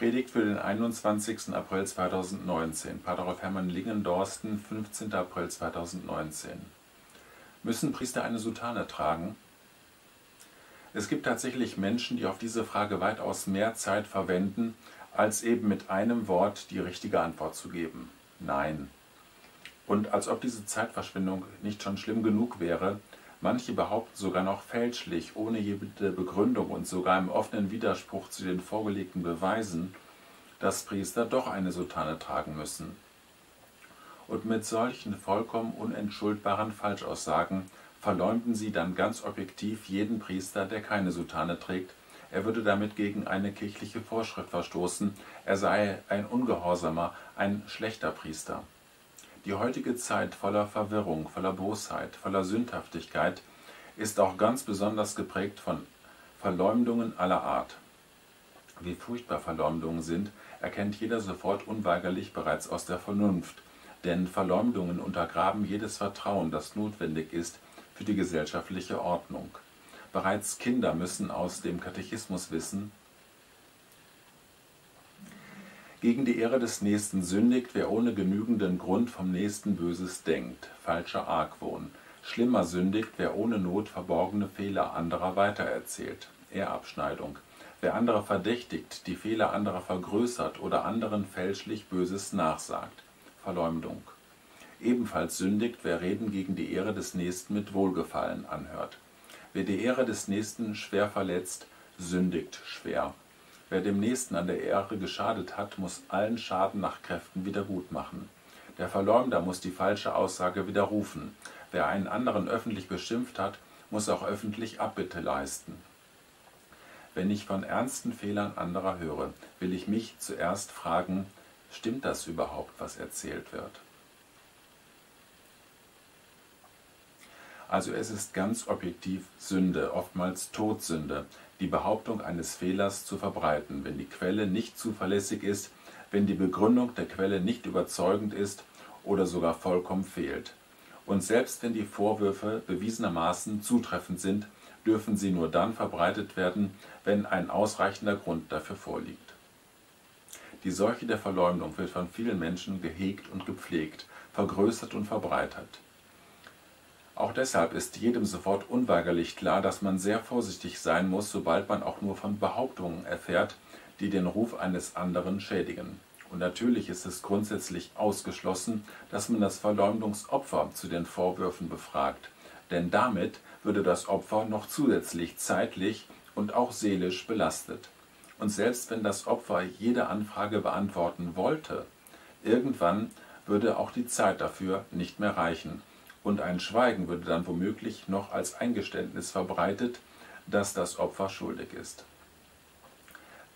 Predigt für den 21. April 2019. Pater Hermann Lingendorsten, 15. April 2019. Müssen Priester eine Soutane tragen? Es gibt tatsächlich Menschen, die auf diese Frage weitaus mehr Zeit verwenden, als eben mit einem Wort die richtige Antwort zu geben. Nein. Und als ob diese Zeitverschwendung nicht schon schlimm genug wäre, Manche behaupten sogar noch fälschlich, ohne jede Begründung und sogar im offenen Widerspruch zu den vorgelegten Beweisen, dass Priester doch eine Soutane tragen müssen. Und mit solchen vollkommen unentschuldbaren Falschaussagen verleumden sie dann ganz objektiv jeden Priester, der keine Soutane trägt. Er würde damit gegen eine kirchliche Vorschrift verstoßen, er sei ein ungehorsamer, ein schlechter Priester. Die heutige Zeit voller Verwirrung, voller Bosheit, voller Sündhaftigkeit ist auch ganz besonders geprägt von Verleumdungen aller Art. Wie furchtbar Verleumdungen sind, erkennt jeder sofort unweigerlich bereits aus der Vernunft, denn Verleumdungen untergraben jedes Vertrauen, das notwendig ist für die gesellschaftliche Ordnung. Bereits Kinder müssen aus dem Katechismus wissen, gegen die Ehre des Nächsten sündigt, wer ohne genügenden Grund vom Nächsten Böses denkt. Falscher Argwohn. Schlimmer sündigt, wer ohne Not verborgene Fehler anderer weitererzählt. Ehrabschneidung. Wer andere verdächtigt, die Fehler anderer vergrößert oder anderen fälschlich Böses nachsagt. Verleumdung. Ebenfalls sündigt, wer Reden gegen die Ehre des Nächsten mit Wohlgefallen anhört. Wer die Ehre des Nächsten schwer verletzt, sündigt schwer. Wer dem Nächsten an der Ehre geschadet hat, muss allen Schaden nach Kräften wiedergutmachen. Der Verleumder muss die falsche Aussage widerrufen. Wer einen anderen öffentlich beschimpft hat, muss auch öffentlich Abbitte leisten. Wenn ich von ernsten Fehlern anderer höre, will ich mich zuerst fragen, stimmt das überhaupt, was erzählt wird? Also es ist ganz objektiv Sünde, oftmals Todsünde, die Behauptung eines Fehlers zu verbreiten, wenn die Quelle nicht zuverlässig ist, wenn die Begründung der Quelle nicht überzeugend ist oder sogar vollkommen fehlt. Und selbst wenn die Vorwürfe bewiesenermaßen zutreffend sind, dürfen sie nur dann verbreitet werden, wenn ein ausreichender Grund dafür vorliegt. Die Seuche der Verleumdung wird von vielen Menschen gehegt und gepflegt, vergrößert und verbreitert. Auch deshalb ist jedem sofort unweigerlich klar, dass man sehr vorsichtig sein muss, sobald man auch nur von Behauptungen erfährt, die den Ruf eines anderen schädigen. Und natürlich ist es grundsätzlich ausgeschlossen, dass man das Verleumdungsopfer zu den Vorwürfen befragt, denn damit würde das Opfer noch zusätzlich zeitlich und auch seelisch belastet. Und selbst wenn das Opfer jede Anfrage beantworten wollte, irgendwann würde auch die Zeit dafür nicht mehr reichen und ein Schweigen würde dann womöglich noch als Eingeständnis verbreitet, dass das Opfer schuldig ist.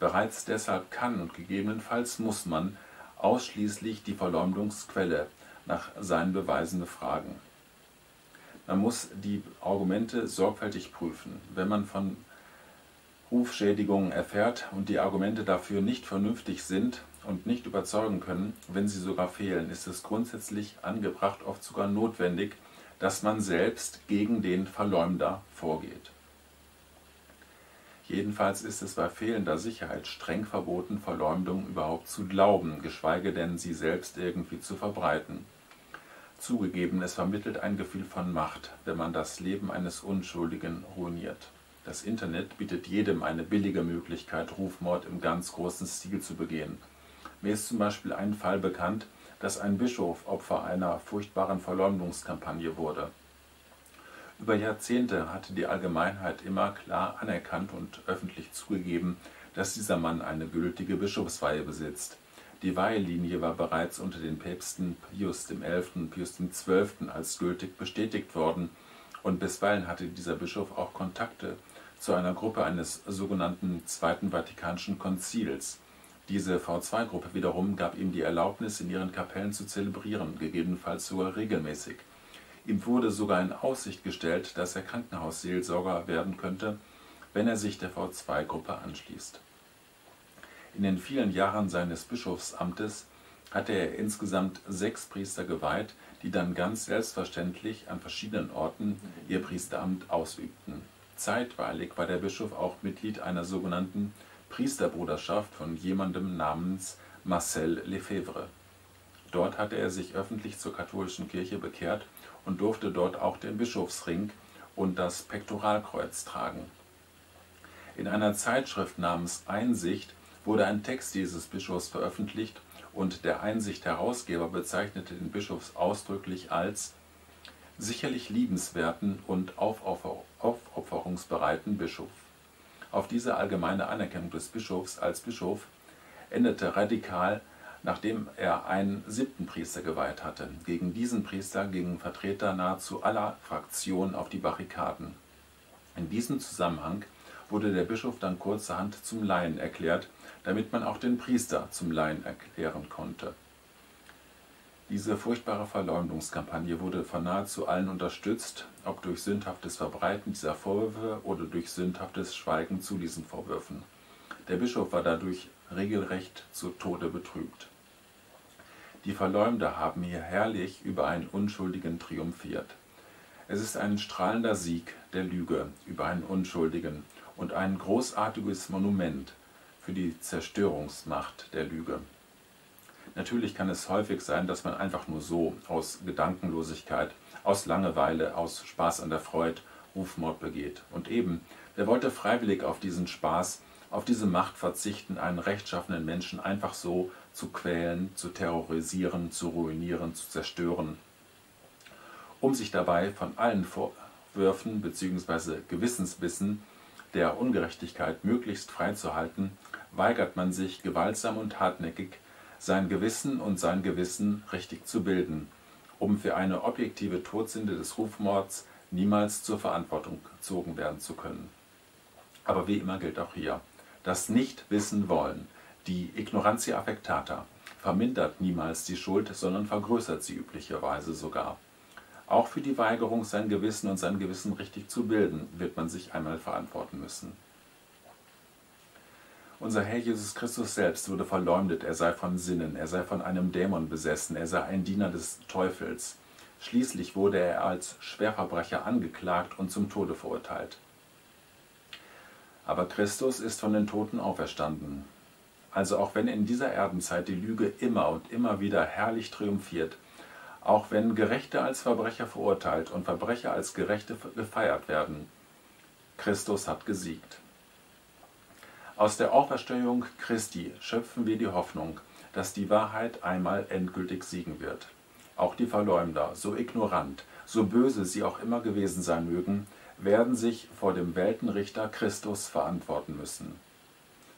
Bereits deshalb kann und gegebenenfalls muss man ausschließlich die Verleumdungsquelle nach seinen Beweisen befragen. Man muss die Argumente sorgfältig prüfen. Wenn man von Rufschädigungen erfährt und die Argumente dafür nicht vernünftig sind und nicht überzeugen können, wenn sie sogar fehlen, ist es grundsätzlich angebracht, oft sogar notwendig, dass man selbst gegen den Verleumder vorgeht. Jedenfalls ist es bei fehlender Sicherheit streng verboten, Verleumdung überhaupt zu glauben, geschweige denn sie selbst irgendwie zu verbreiten. Zugegeben, es vermittelt ein Gefühl von Macht, wenn man das Leben eines Unschuldigen ruiniert. Das Internet bietet jedem eine billige Möglichkeit, Rufmord im ganz großen Stil zu begehen. Mir ist zum Beispiel ein Fall bekannt, dass ein Bischof Opfer einer furchtbaren Verleumdungskampagne wurde. Über Jahrzehnte hatte die Allgemeinheit immer klar anerkannt und öffentlich zugegeben, dass dieser Mann eine gültige Bischofsweihe besitzt. Die Weihelinie war bereits unter den Päpsten Pius XI. und Pius XII. als gültig bestätigt worden und bisweilen hatte dieser Bischof auch Kontakte zu einer Gruppe eines sogenannten Zweiten Vatikanischen Konzils. Diese V2-Gruppe wiederum gab ihm die Erlaubnis, in ihren Kapellen zu zelebrieren, gegebenenfalls sogar regelmäßig. Ihm wurde sogar in Aussicht gestellt, dass er Krankenhausseelsorger werden könnte, wenn er sich der V2-Gruppe anschließt. In den vielen Jahren seines Bischofsamtes hatte er insgesamt sechs Priester geweiht, die dann ganz selbstverständlich an verschiedenen Orten ihr Priesteramt ausübten. Zeitweilig war der Bischof auch Mitglied einer sogenannten Priesterbruderschaft von jemandem namens Marcel Lefebvre. Dort hatte er sich öffentlich zur katholischen Kirche bekehrt und durfte dort auch den Bischofsring und das Pektoralkreuz tragen. In einer Zeitschrift namens Einsicht wurde ein Text dieses Bischofs veröffentlicht und der Einsicht-Herausgeber bezeichnete den Bischof ausdrücklich als sicherlich liebenswerten und aufopferungsbereiten Bischof. Auf diese allgemeine Anerkennung des Bischofs als Bischof endete radikal, nachdem er einen siebten Priester geweiht hatte. Gegen diesen Priester gingen Vertreter nahezu aller Fraktionen auf die Barrikaden. In diesem Zusammenhang wurde der Bischof dann kurzerhand zum Laien erklärt, damit man auch den Priester zum Laien erklären konnte. Diese furchtbare Verleumdungskampagne wurde von nahezu allen unterstützt, ob durch sündhaftes Verbreiten dieser Vorwürfe oder durch sündhaftes Schweigen zu diesen Vorwürfen. Der Bischof war dadurch regelrecht zu Tode betrübt. Die Verleumder haben hier herrlich über einen Unschuldigen triumphiert. Es ist ein strahlender Sieg der Lüge über einen Unschuldigen und ein großartiges Monument für die Zerstörungsmacht der Lüge. Natürlich kann es häufig sein, dass man einfach nur so aus Gedankenlosigkeit, aus Langeweile, aus Spaß an der Freude Rufmord begeht. Und eben, wer wollte freiwillig auf diesen Spaß, auf diese Macht verzichten, einen rechtschaffenen Menschen einfach so zu quälen, zu terrorisieren, zu ruinieren, zu zerstören, um sich dabei von allen Vorwürfen bzw. Gewissensbissen der Ungerechtigkeit möglichst freizuhalten, weigert man sich gewaltsam und hartnäckig, sein Gewissen und sein Gewissen richtig zu bilden, um für eine objektive Todsünde des Rufmords niemals zur Verantwortung gezogen werden zu können. Aber wie immer gilt auch hier, das Nicht-Wissen wollen, die Ignorantia affectata, vermindert niemals die Schuld, sondern vergrößert sie üblicherweise sogar. Auch für die Weigerung, sein Gewissen und sein Gewissen richtig zu bilden, wird man sich einmal verantworten müssen. Unser Herr Jesus Christus selbst wurde verleumdet, er sei von Sinnen, er sei von einem Dämon besessen, er sei ein Diener des Teufels. Schließlich wurde er als Schwerverbrecher angeklagt und zum Tode verurteilt. Aber Christus ist von den Toten auferstanden. Also auch wenn in dieser Erdenzeit die Lüge immer und immer wieder herrlich triumphiert, auch wenn Gerechte als Verbrecher verurteilt und Verbrecher als Gerechte gefeiert werden. Christus hat gesiegt. Aus der Auferstehung Christi schöpfen wir die Hoffnung, dass die Wahrheit einmal endgültig siegen wird. Auch die Verleumder, so ignorant, so böse sie auch immer gewesen sein mögen, werden sich vor dem Weltenrichter Christus verantworten müssen.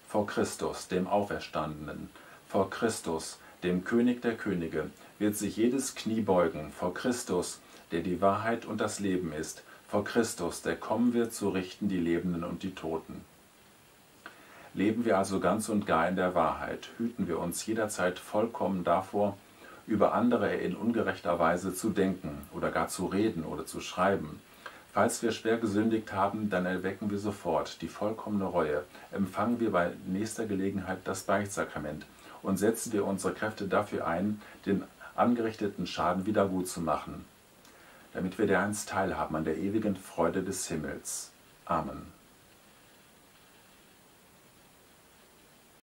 Vor Christus, dem Auferstandenen, vor Christus, dem König der Könige, wird sich jedes Knie beugen vor Christus, der die Wahrheit und das Leben ist, vor Christus, der kommen wird zu richten die Lebenden und die Toten. Leben wir also ganz und gar in der Wahrheit, hüten wir uns jederzeit vollkommen davor, über andere in ungerechter Weise zu denken oder gar zu reden oder zu schreiben. Falls wir schwer gesündigt haben, dann erwecken wir sofort die vollkommene Reue, empfangen wir bei nächster Gelegenheit das Beichtsakrament und setzen wir unsere Kräfte dafür ein, den angerichteten Schaden wiedergutzumachen, damit wir dereinst teilhaben an der ewigen Freude des Himmels. Amen.